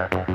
Uh-huh.